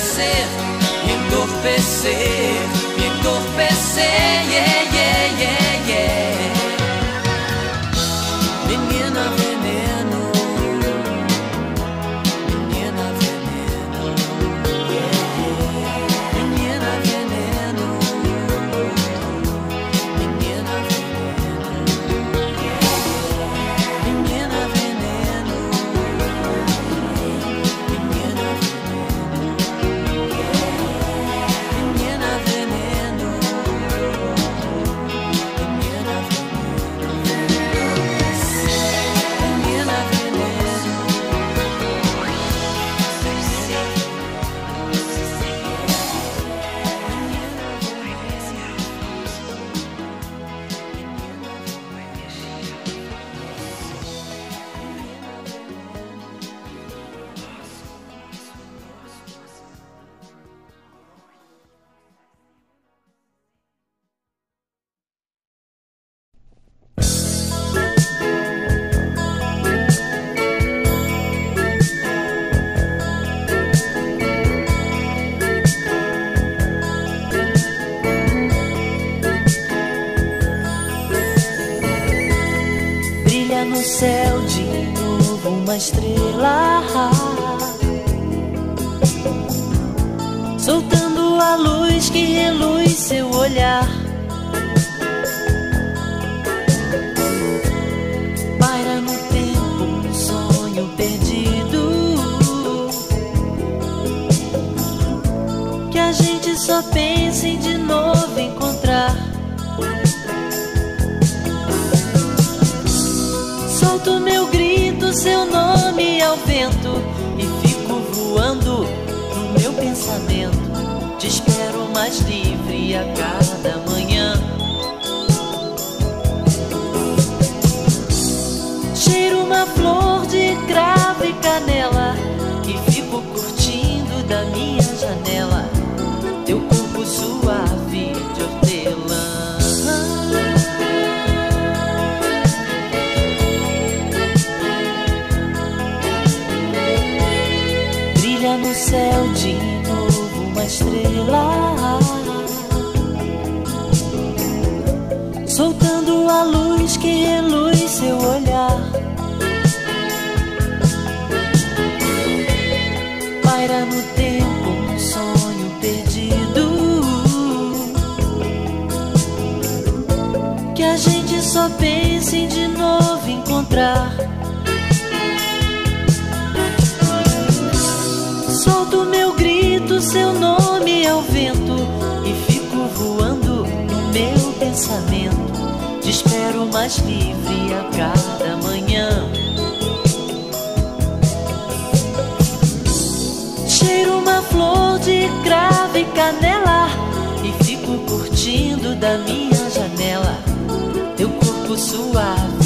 enlouquecer, entorpecer. uma estrela soltando a luz que reluz seu olhar. Paira no tempo um sonho perdido que a gente só pensa em de novo. Seu nome ao vento e fico voando no meu pensamento. Te espero mais livre a cada manhã. Cheiro uma flor de cravo céu de novo uma estrela, soltando a luz que reluz seu olhar. Paira no tempo um sonho perdido que a gente só pensa em de novo encontrar. Seu nome ao vento e fico voando no meu pensamento. Te espero mais livre a cada manhã. Cheiro uma flor de cravo e canela e fico curtindo da minha janela teu corpo suave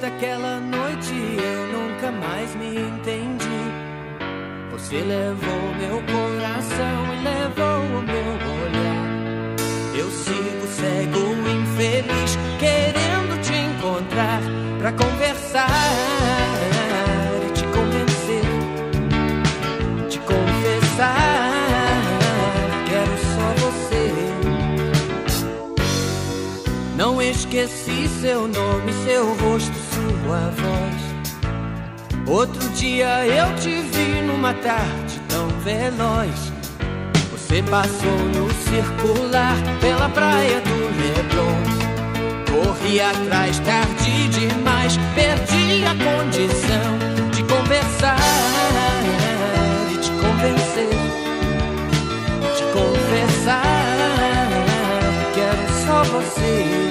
Desde aquela noite eu nunca mais me entendi. Você levou meu coração e levou o meu olhar. Eu sigo cego, infeliz, querendo te encontrar pra conversar e te convencer, te confessar. Quero só você. Não esqueci seu nome, seu rosto, voz. Outro dia eu te vi numa tarde tão veloz. Você passou no circular pela praia do Leblon. Corri atrás, tarde demais, perdi a condição de conversar e te convencer, confessar. Quero só você.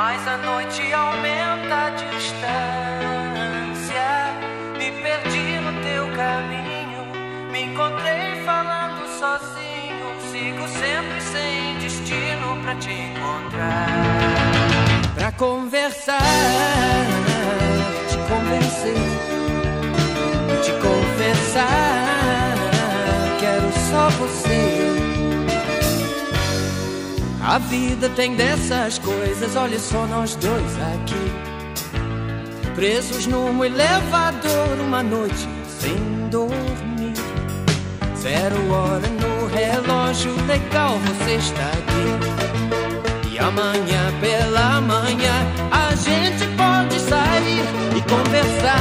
Mas a noite aumenta a distância. Me perdi no teu caminho. Me encontrei falando sozinho. Sigo sempre sem destino pra te encontrar. Pra conversar, te convencer, te confessar. Quero só você. A vida tem dessas coisas, olha só nós dois aqui. Presos num elevador uma noite sem dormir. Zero hora no relógio, legal você está aqui. E amanhã pela manhã a gente pode sair e conversar,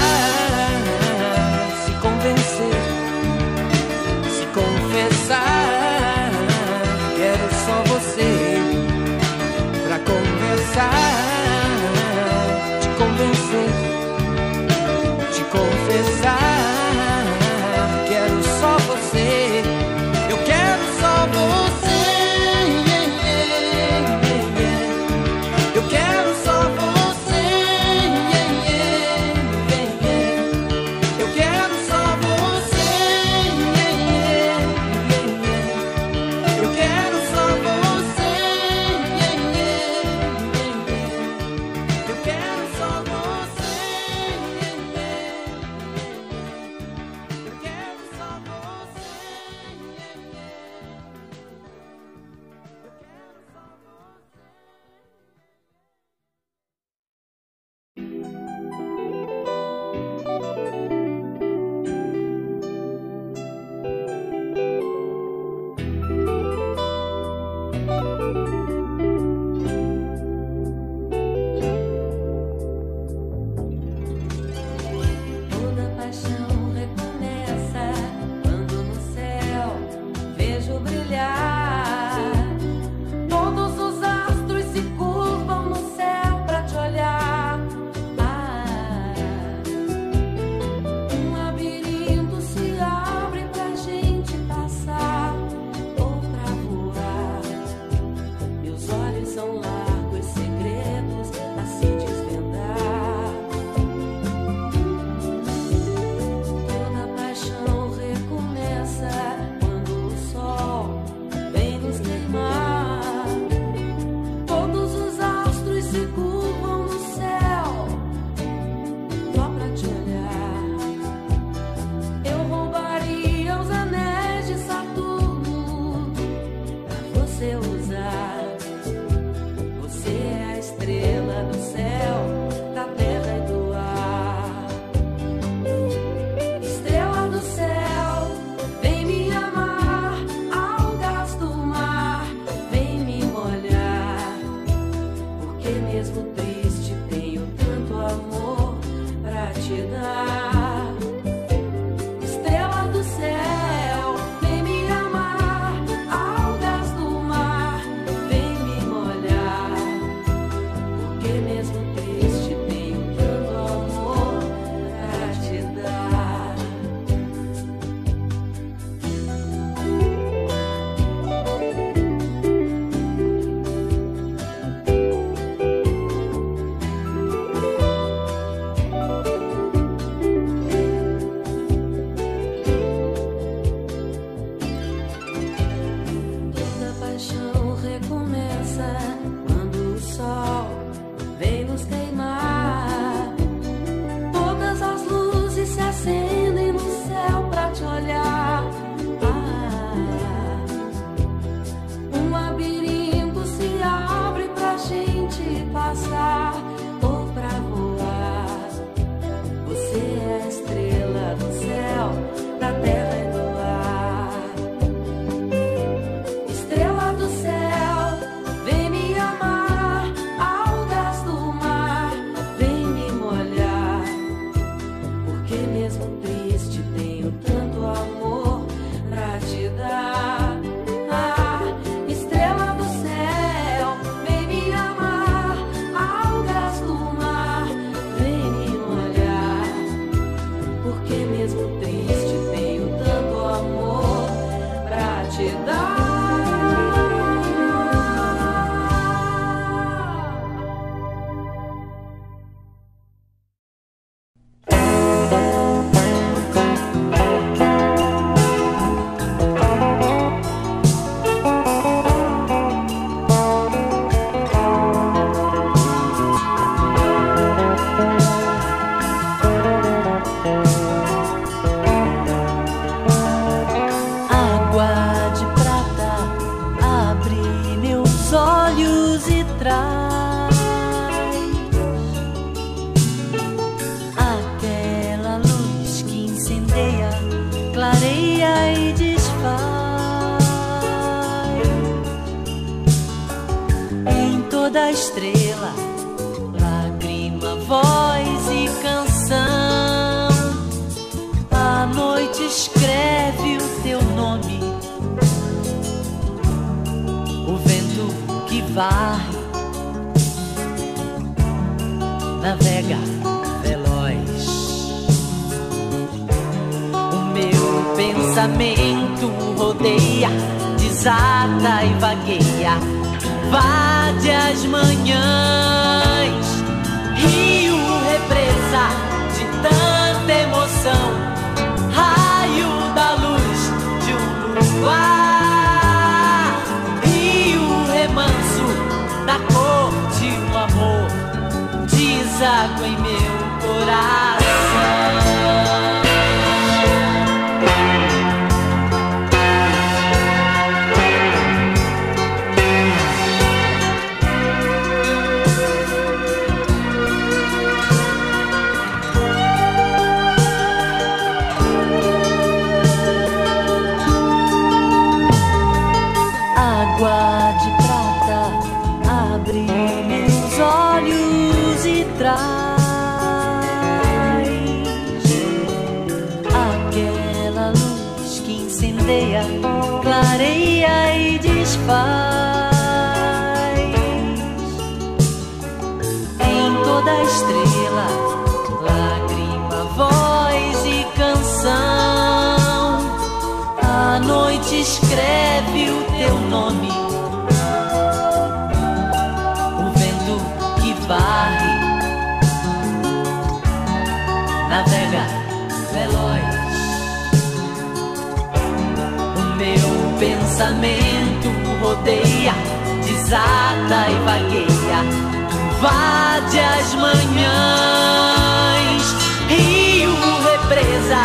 faz em toda estrela, lágrima, voz e canção. A noite escreve o teu nome. O vento que varre navega veloz. O meu pensamento rodeia, desata e vagueia, invade as manhãs. Rio, represa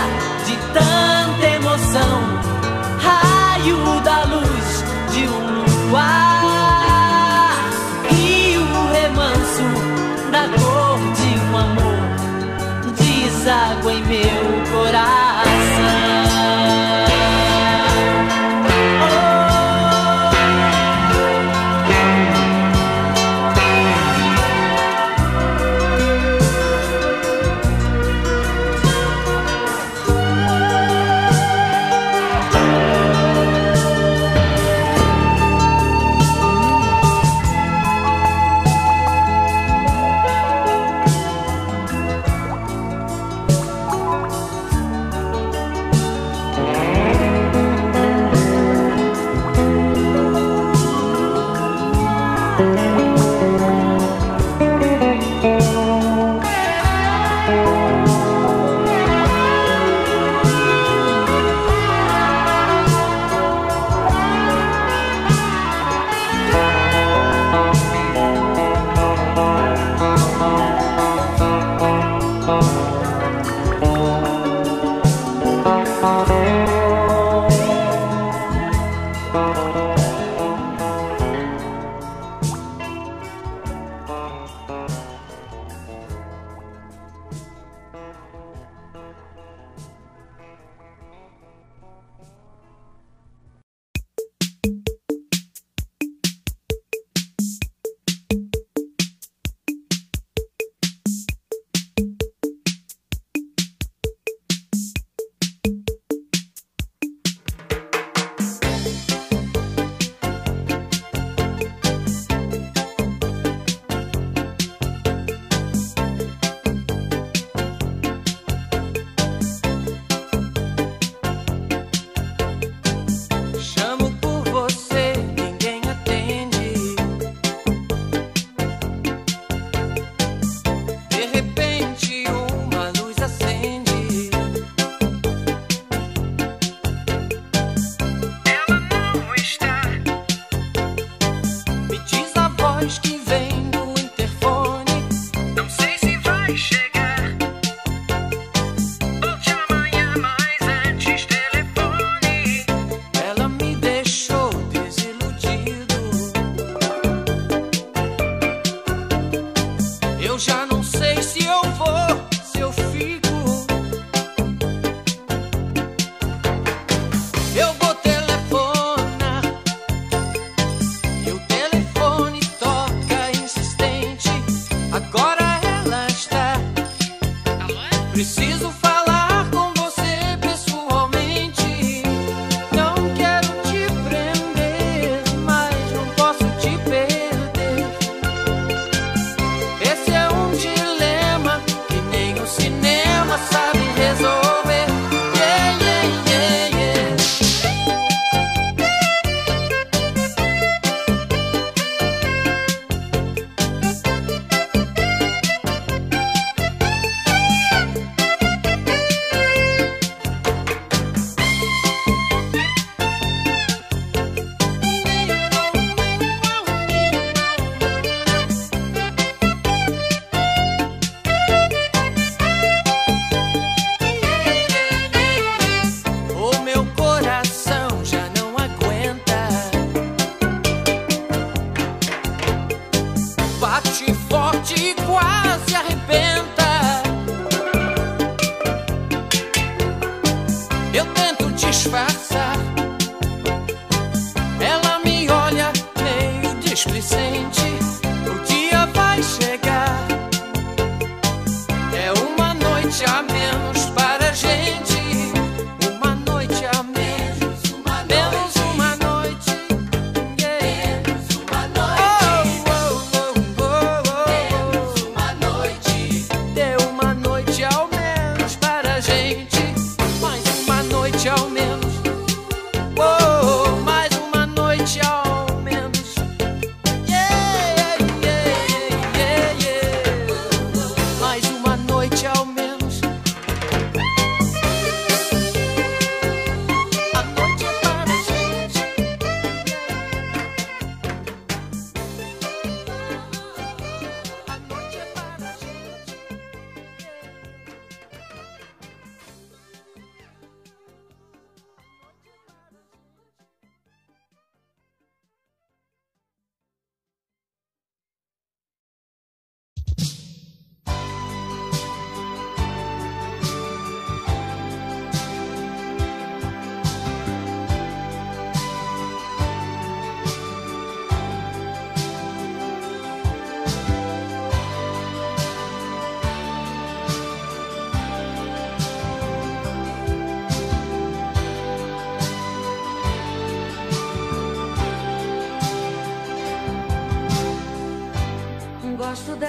de tanta emoção, raio da luz de um luar. Rio, remanso da cor de um amor, deságua em meu coração.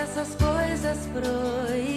Me dá teu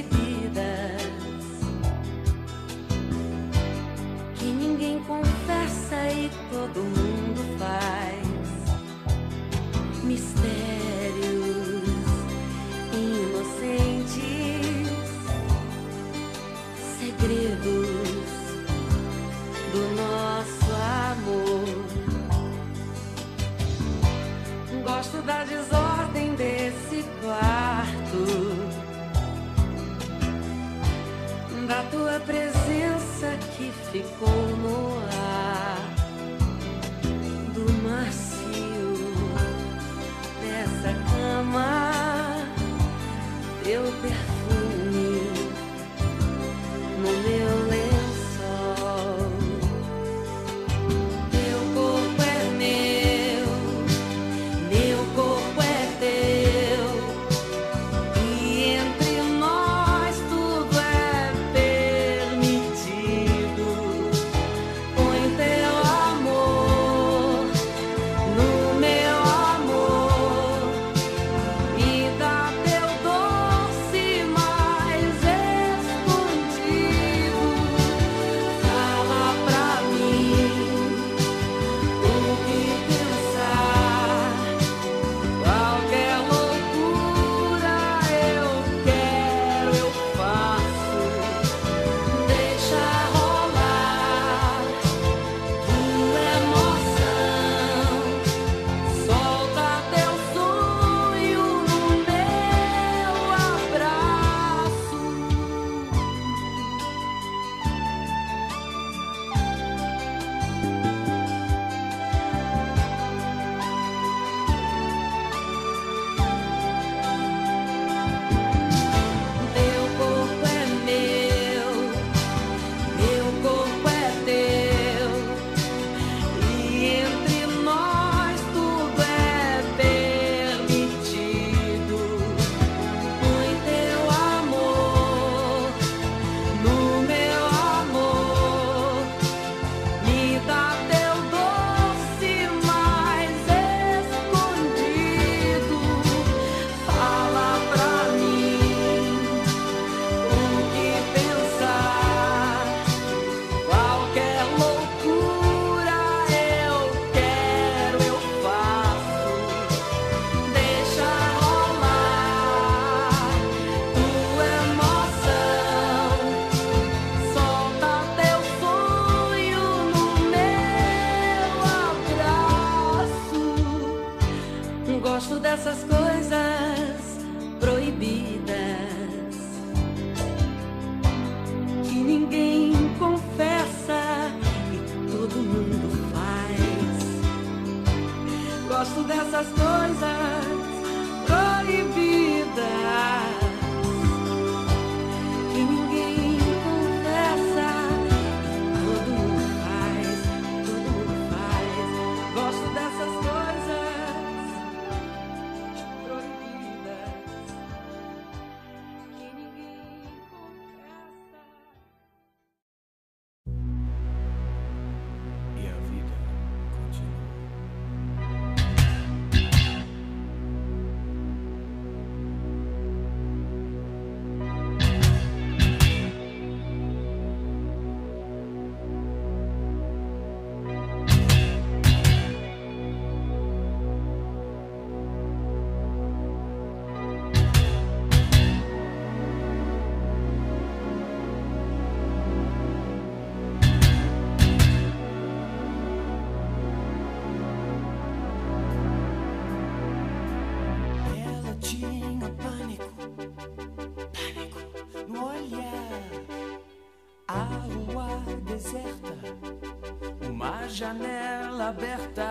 aberta.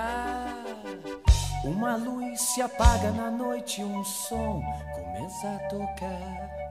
Uma luz se apaga na noite, um som começa a tocar.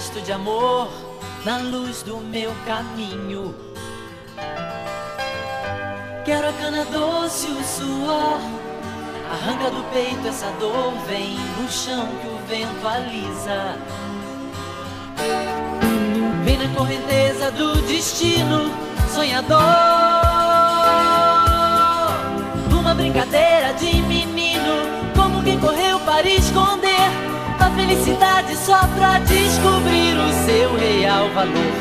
Manifesto de amor na luz do meu caminho. Quero a cana doce, o suor, arranca do peito essa dor, vem no chão que o vento alisa. Vem na correnteza do destino, sonhador, numa brincadeira de menino, como quem correu para esconder felicidade só pra descobrir o seu real valor.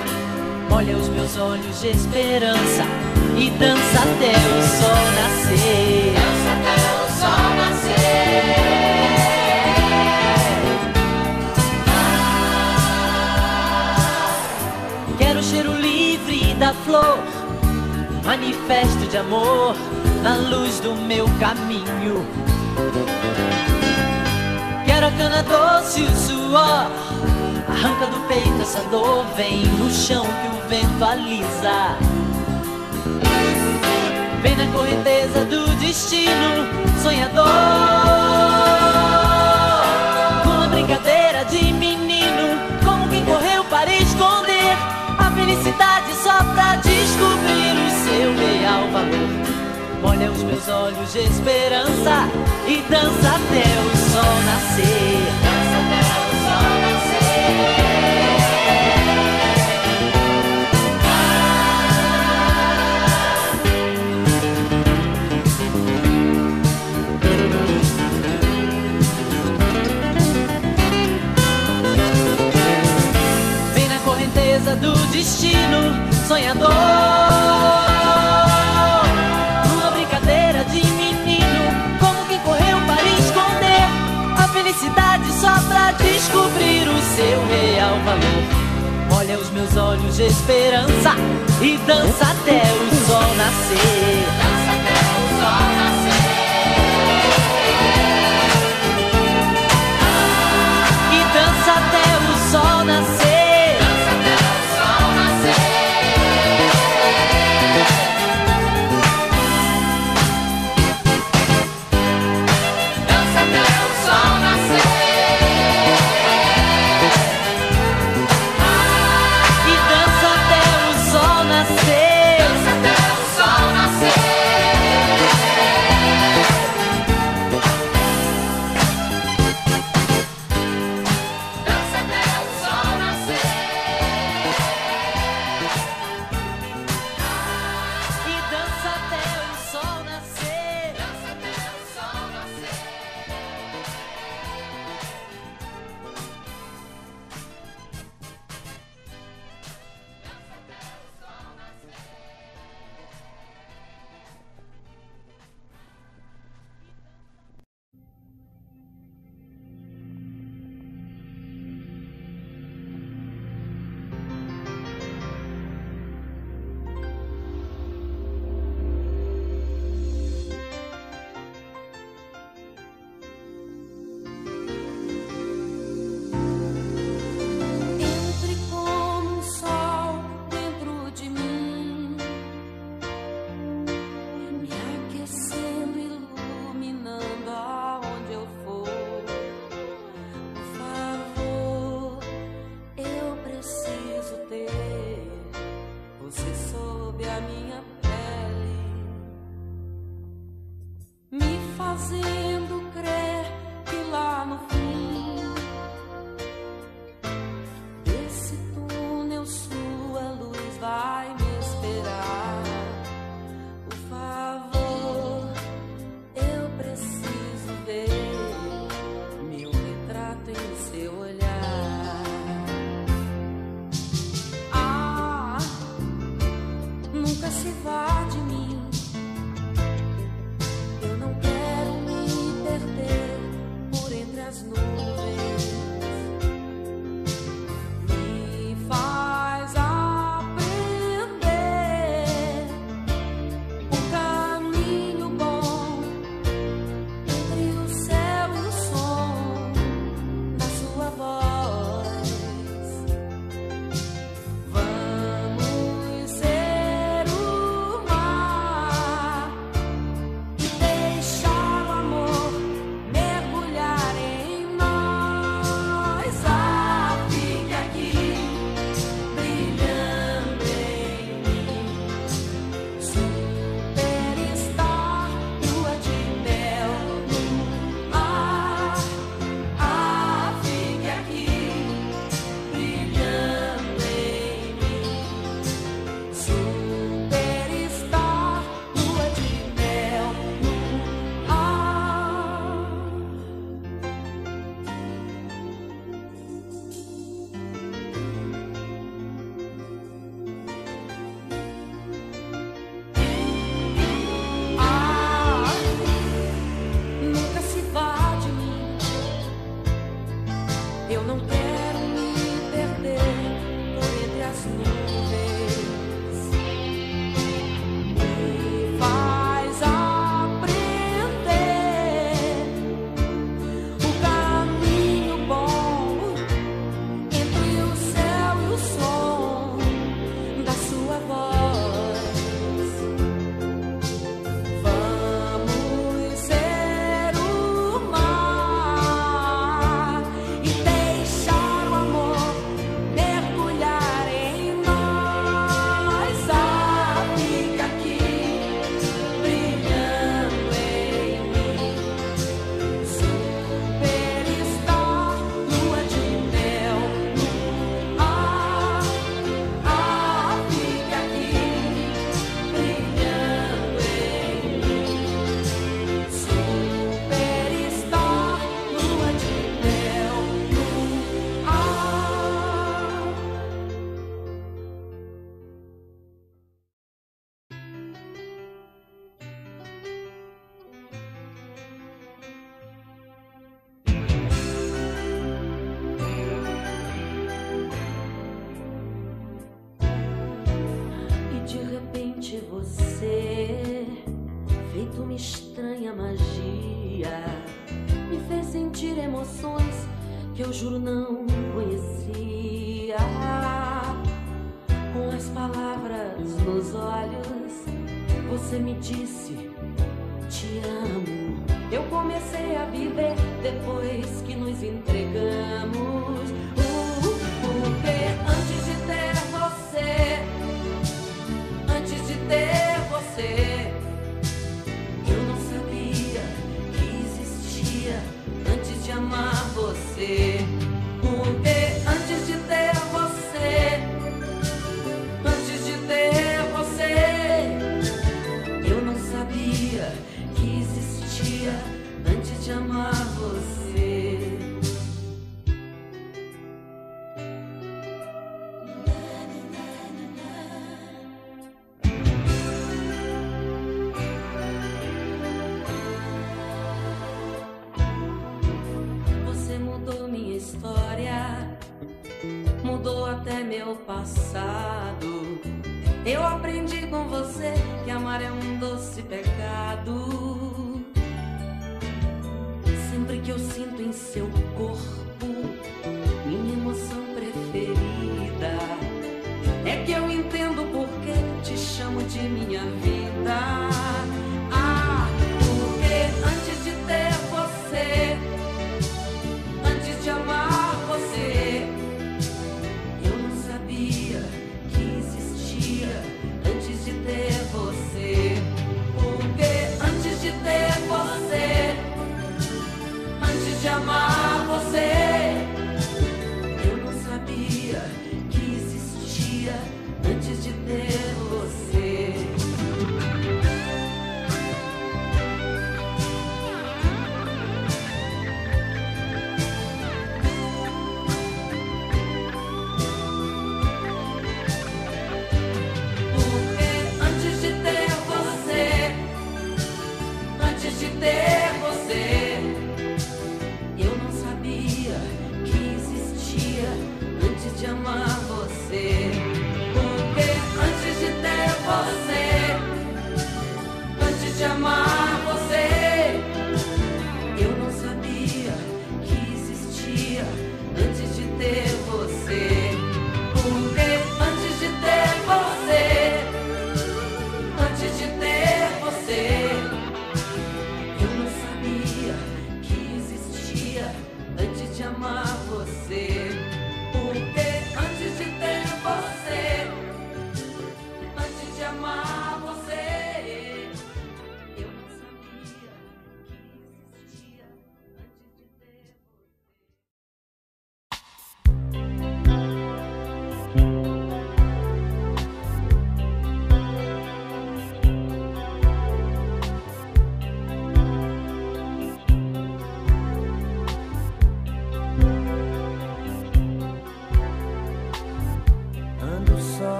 Olha os meus olhos de esperança e dança até o sol nascer. Dança até o sol nascer. Quero o cheiro livre da flor, manifesto de amor na luz do meu caminho Cheira cana doce o suor. Arranca do peito essa dor Vem no chão que o vento alisa. Vem na correnteza do destino Sonhador. Com a brincadeira de menino até os meus olhos de esperança e dança até o sol nascer. Dança até o sol nascer. Vem na correnteza Do destino sonhador. seu real valor. Olha os meus olhos de esperança e dança até o sol nascer. que eu juro não conhecia. Com as palavras nos olhos, você me disse: Te amo. Eu comecei a viver depois que nos entregamos.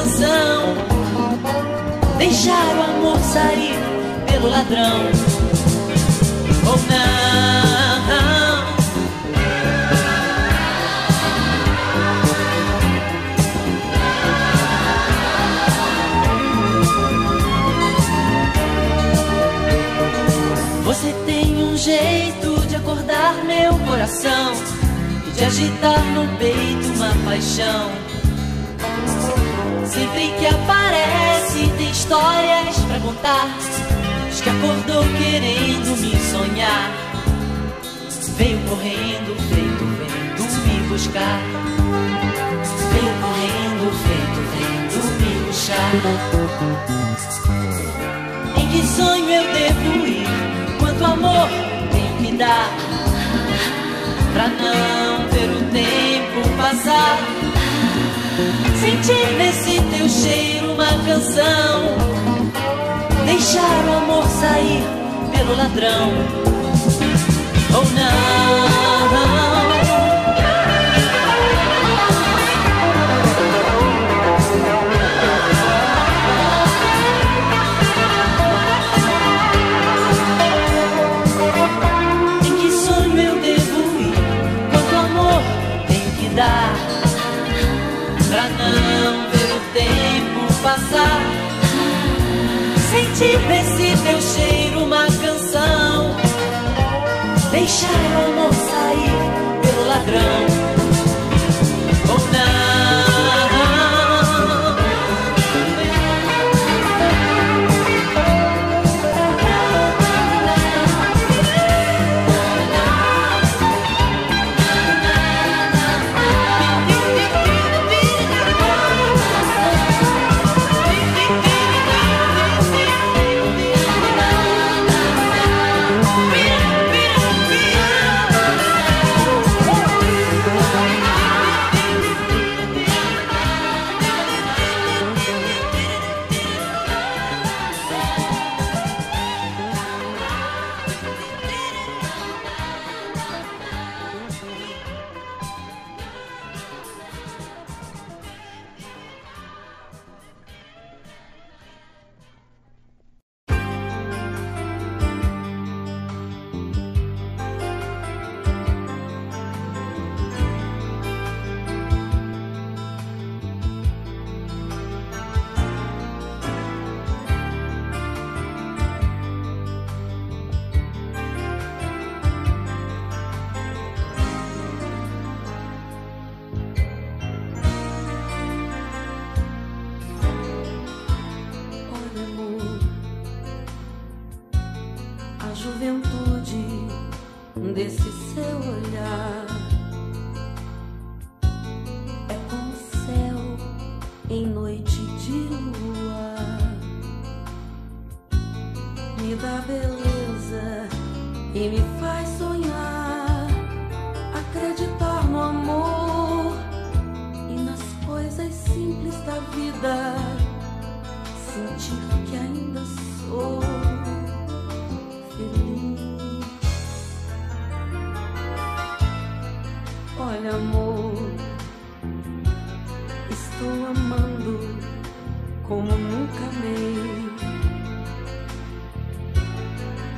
canção. Deixar o amor sair pelo ladrão. Ou não. Você tem um jeito de acordar meu coração e de agitar no peito uma paixão sempre que aparece tem histórias para contar. Diz que acordou querendo me sonhar. Veio correndo, feito vendo me buscar. Veio correndo, feito vendo me puxar. Em que sonho eu devo ir? Quanto amor tenho que dar? Pra não ver o tempo passar Sentir nesse teu cheiro uma canção. Deixar o amor sair pelo ladrão. Oh não. Ti, desse teu cheiro uma canção. Deixar o amor sair pelo ladrão. em noite de lua. Me dá beleza e me faz sonhar, acreditar no amor e nas coisas simples da vida, sentir que ainda sou feliz. Olha, amor. como nunca amei.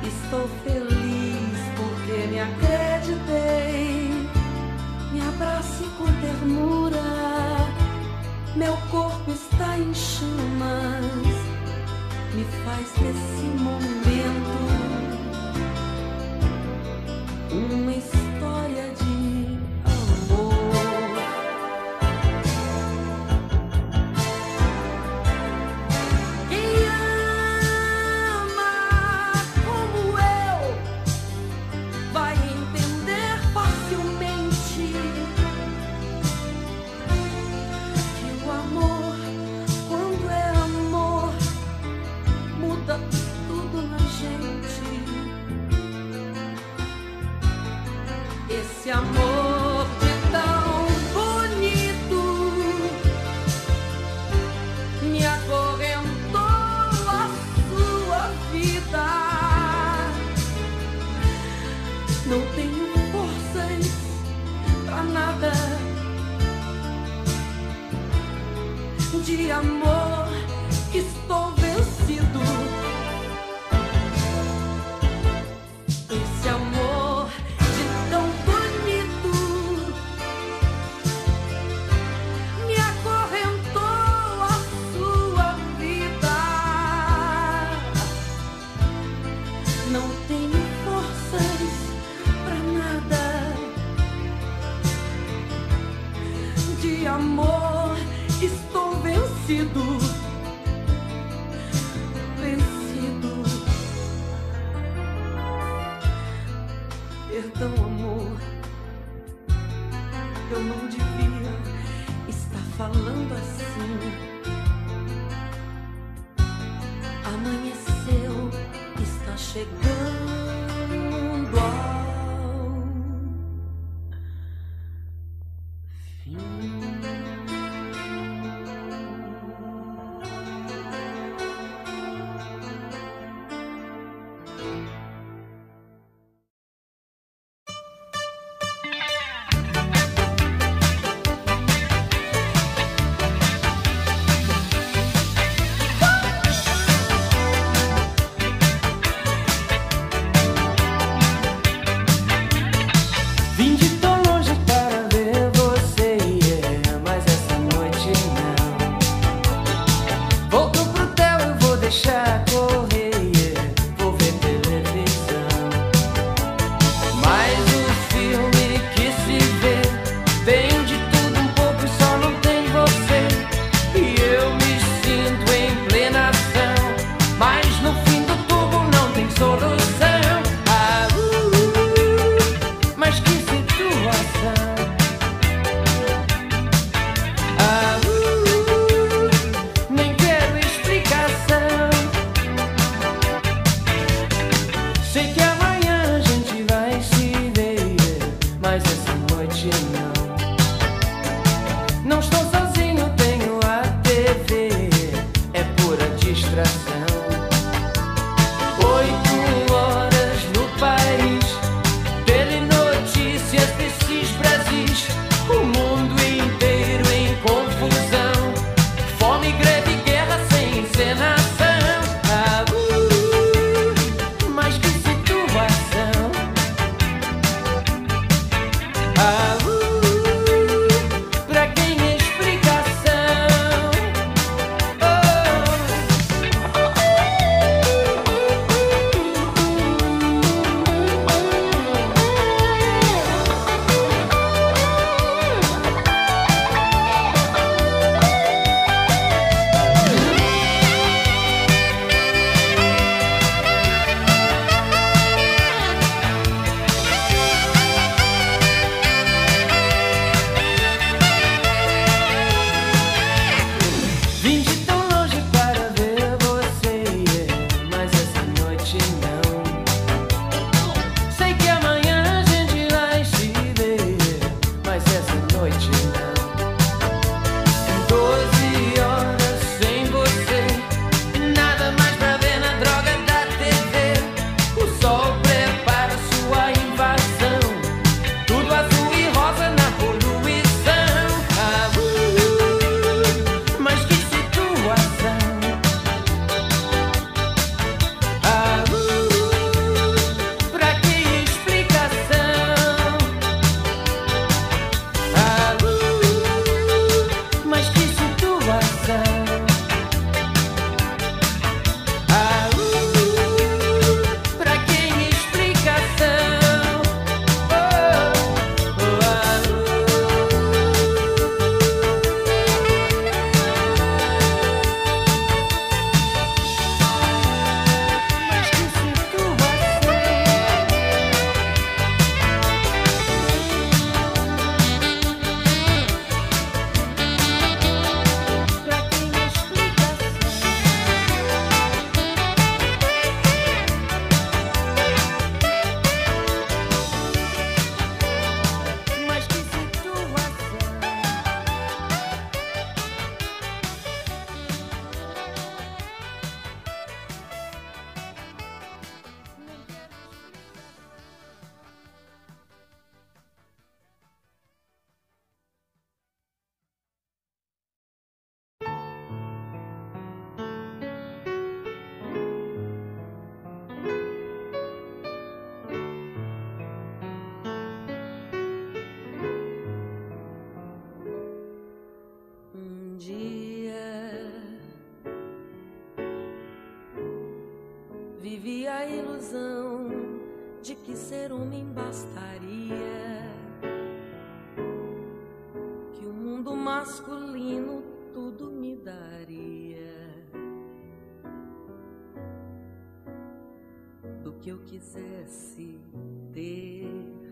Estou feliz porque me acreditei. Me abrace com ternura. Meu corpo está em chamas. Me faz nesse momento um ser homem bastaria. Que o mundo masculino tudo me daria. Do que eu quisesse ter.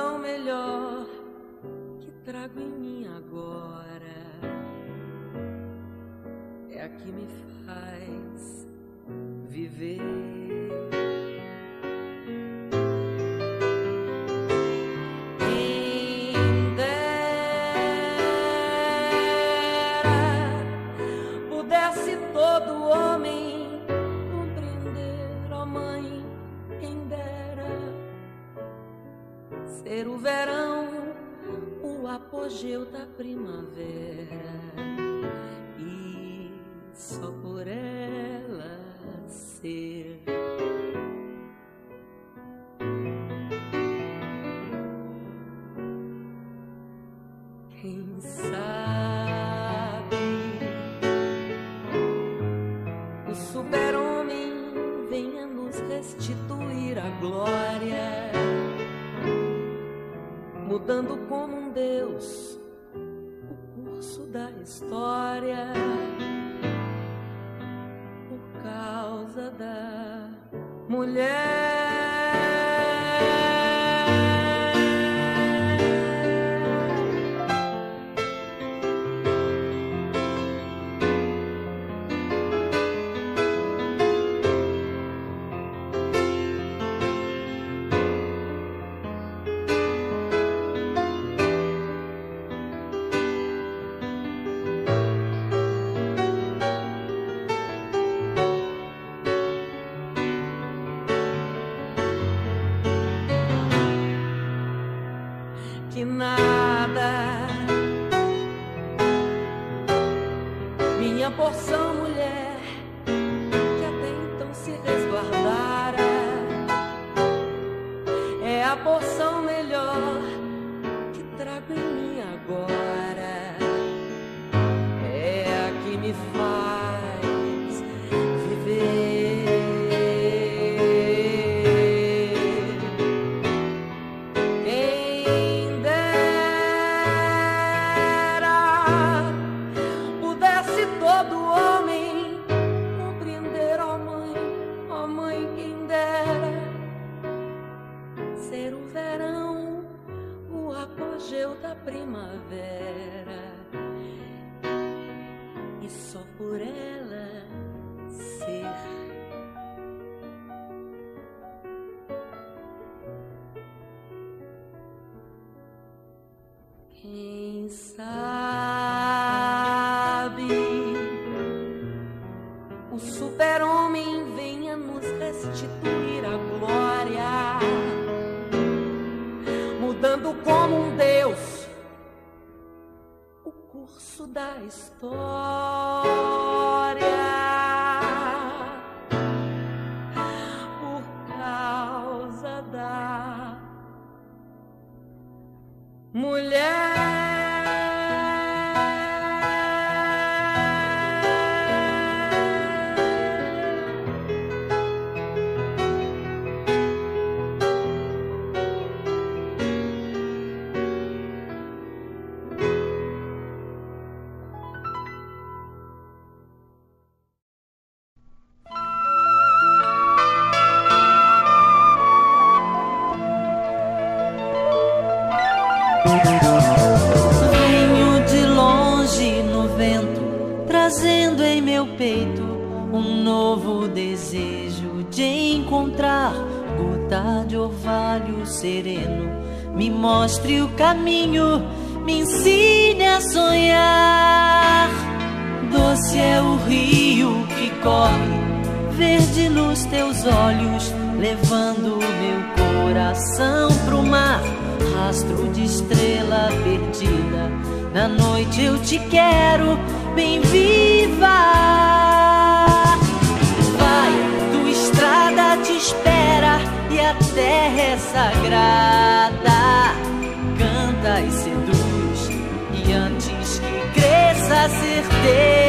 O melhor que trago em mim agora é a que me faz viver. live. é sagrada, canta e seduz, e antes que cresça a certeza.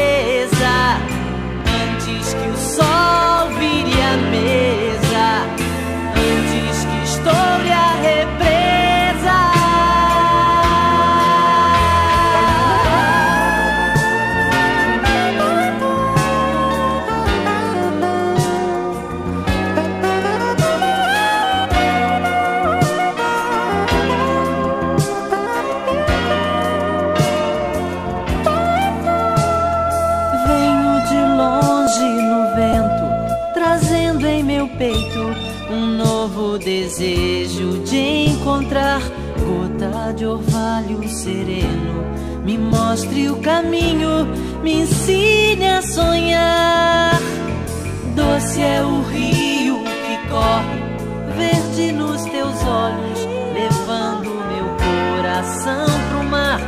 caminho me ensine a sonhar. Doce é o rio que corre, verde nos teus olhos, levando meu coração pro mar.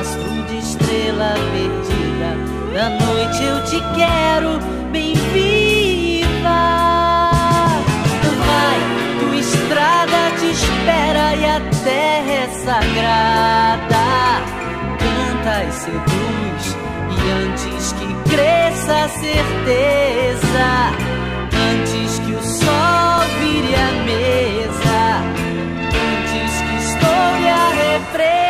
Astro de estrela perdida, na noite eu te quero bem viva. Vai, tua estrada te espera e a terra é sagrada. Canta e se essa certeza antes que o sol vire a mesa, antes que estou a represa.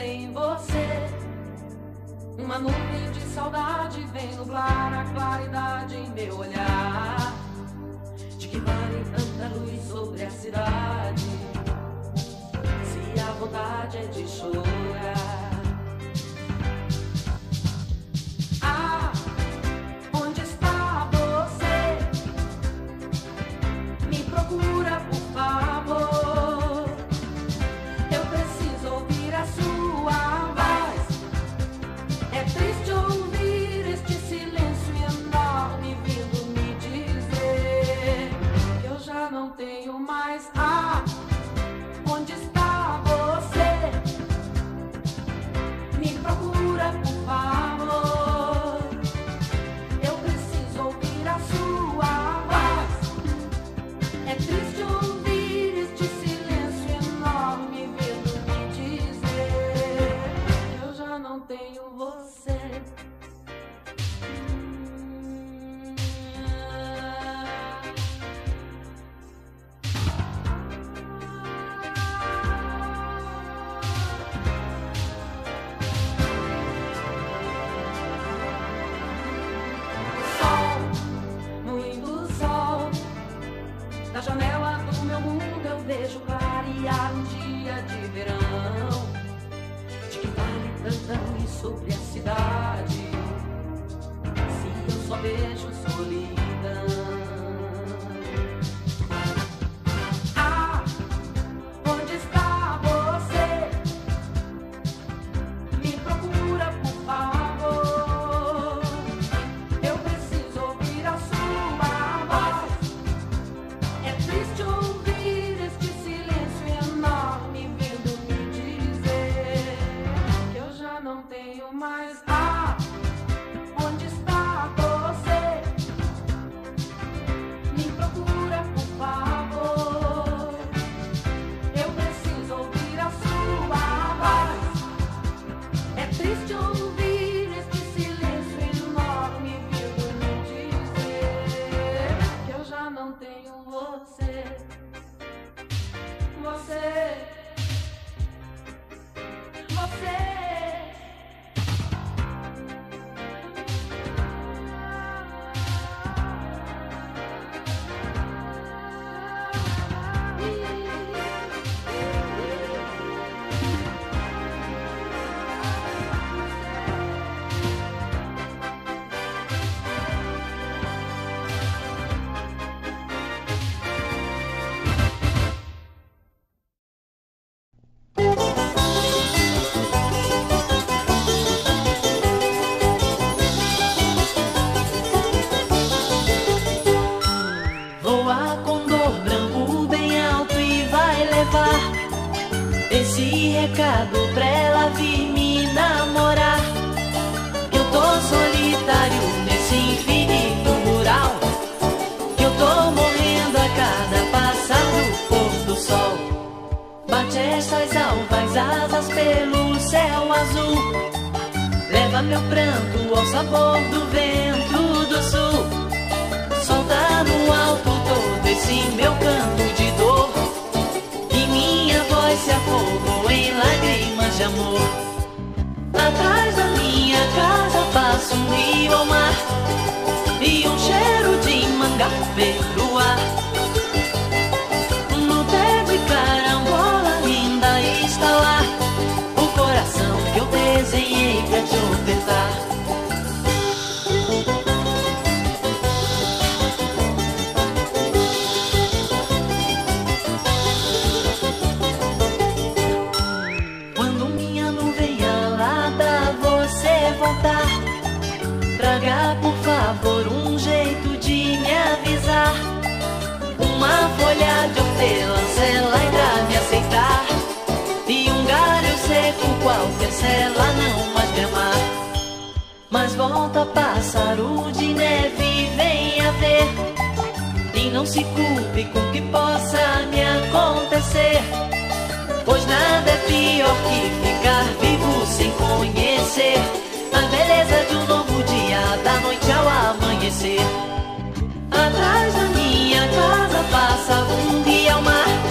Sem você. Uma nuvem de saudade vem nublar a claridade em meu olhar. De que vale tanta luz sobre a cidade? Se a vontade é de chorar. Essas alvas asas pelo céu azul. Leva meu pranto ao sabor do vento do sul. Solta no alto todo esse meu canto de dor E minha voz se afogou em lágrimas de amor Atrás da minha casa passa um rio ao mar E um cheiro de manga pelo ela não mais amar. Mas volta pássaro de neve, venha ver. E não se culpe com o que possa me acontecer. Pois nada é pior que ficar vivo sem conhecer a beleza de um novo dia, da noite ao amanhecer. Atrás da minha casa passa um dia ao mar.